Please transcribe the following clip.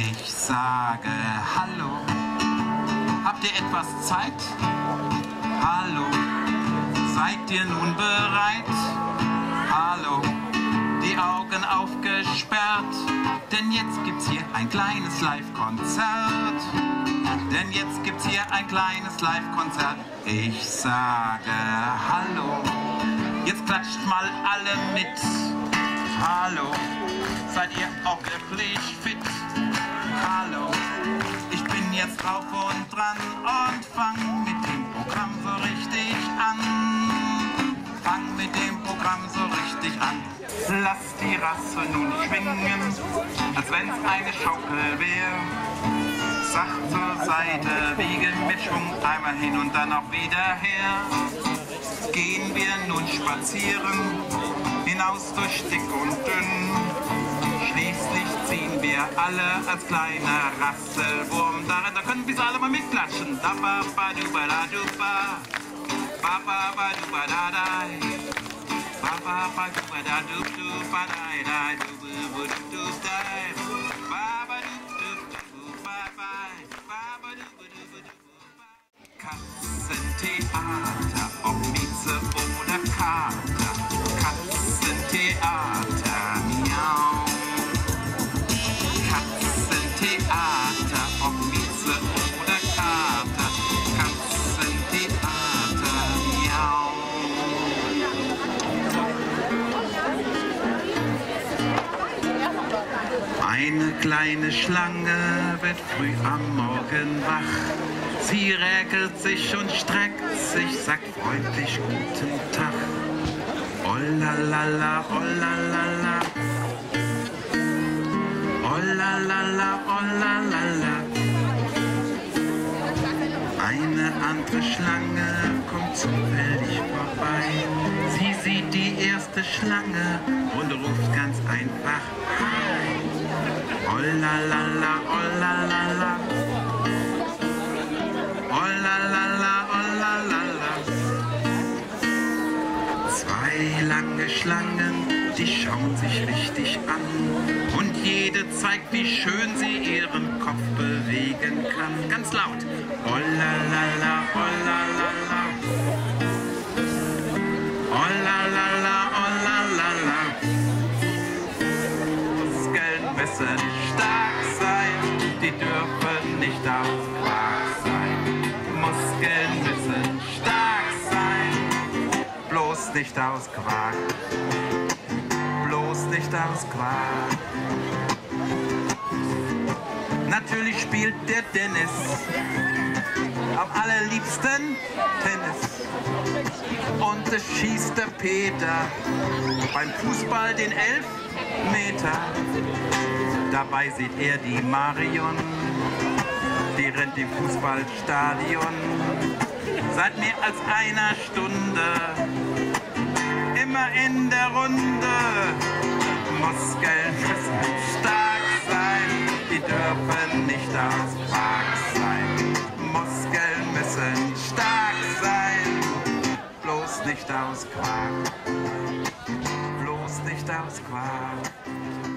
Ich sage Hallo. Habt ihr etwas Zeit? Hallo. Seid ihr nun bereit? Hallo. Die Augen aufgesperrt. Denn jetzt gibt's hier ein kleines Live-Konzert. Denn jetzt gibt's hier ein kleines Live-Konzert. Ich sage Hallo. Jetzt klatscht mal alle mit. Hallo. Seid ihr auch wirklich fit? Hallo. Ich bin jetzt drauf und dran und fang mit dem Programm so richtig an. Fang mit dem Programm so richtig an. Lass die Rasse nun schwingen, als wenn's eine Schaukel wär. Sacht zur Seite, wiegen mit Schwung einmal hin und dann auch wieder her. Gehen wir nun spazieren, hinaus durch dick und dünn. Alle als kleiner Rasselwurm darin. Da können wir alle mal mitklatschen. Da ba ba du ba da du ba. Ba ba ba du ba da da. Ba ba ba du ba da du du ba da da du bu bu du du da. Ba ba du du du ba ba. Ba ba du bu du bu du ba. Katzentheater, ob Mieze oder Kater. Eine kleine Schlange wird früh am Morgen wach. Sie räkelt sich und streckt sich, sagt freundlich guten Tag. Oh la la la, oh la la la. Oh la la la, oh la la la. Eine andere Schlange kommt zufällig vorbei. Sie sieht die erste Schlange und ruft ganz einfach Hi. Oh la la la, oh la la la. Oh la la la, oh la la la. Zwei lange Schlangen, die schauen sich richtig an. Und jede zeigt, wie schön sie ihren Kopf bewegen kann. Ganz laut. Oh la la la, oh la la la. Oh la die dürfen nicht auf Quark sein. Muskeln müssen stark sein, bloß nicht aus Quark. Bloß nicht aus Quark. Natürlich spielt der Dennis am allerliebsten Tennis. Und es schießt der Peter beim Fußball den Elfmeter. Dabei sieht er die Marion, die rennt im Fußballstadion seit mehr als einer Stunde. Immer in der Runde. Muskeln müssen stark sein, die dürfen nicht aus Quark sein. Muskeln müssen stark sein, bloß nicht aus Quark. Bloß nicht aus Quark.